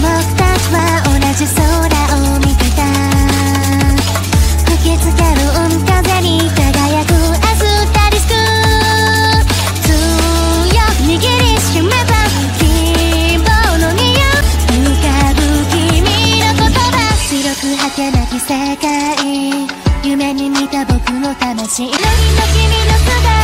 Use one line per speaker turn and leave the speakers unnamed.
僕たちは同じ空を見てた。駆けつける海風に輝くアスタリスク強く握りしめば希望の匂を浮かぶ君の言葉。白くはけなき世界。夢に見た僕の魂何の君の姿